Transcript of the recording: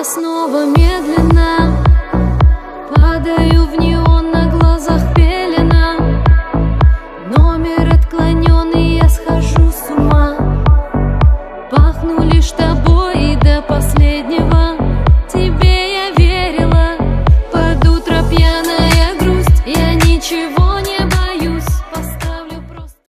я снова медленно падаю.